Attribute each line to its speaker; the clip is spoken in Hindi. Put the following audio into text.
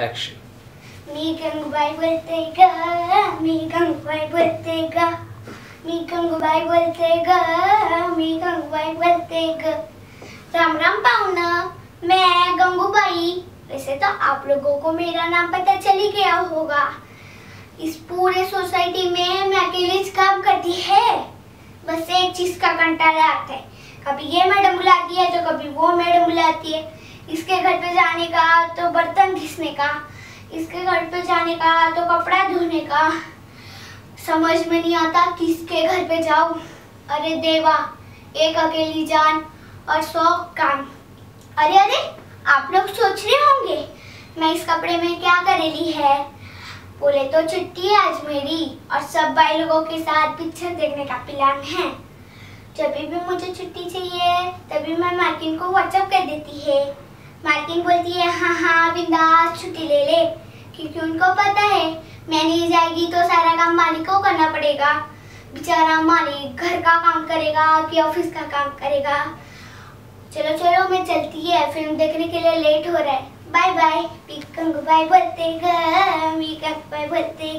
Speaker 1: Action.
Speaker 2: राम राम पाहुना मैं गंगूबाई वैसे तो आप लोगों को मेरा नाम पता चल ही गया होगा। इस पूरे सोसाइटी में मैं अकेली काम करती है। बस एक चीज़ का कंटाला आता है। कभी ये मैडम बुलाती है तो कभी वो मैडम बुलाती है। इसके घर पे जाने का तो बर्तन घिसने का, इसके घर पे जाने का तो कपड़ा धोने का। समझ में नहीं आता किसके घर पे जाऊँ। अरे देवा, एक अकेली जान और सौ काम। अरे अरे, आप लोग सोच रहे होंगे, मैं इस कपड़े में क्या करेली है? बोले तो छुट्टी है आज मेरी, और सब भाई लोगों के साथ पिक्चर देखने का प्लान है। जब भी मुझे छुट्टी चाहिए, तभी मैं मार्किन को व्हाट्सएप कर देती है। मार्किन बोलती है हाँ हाँ ले क्योंकि उनको पता है, मैं नहीं जाएगी तो सारा काम मालिक को करना पड़ेगा। बेचारा मालिक घर का काम करेगा कि ऑफ़िस का काम करेगा। चलो चलो, मैं चलती है। फ़िल्म देखने के लिए लेट हो रहा है। बाय बाय बाय बोलते बाय बोलते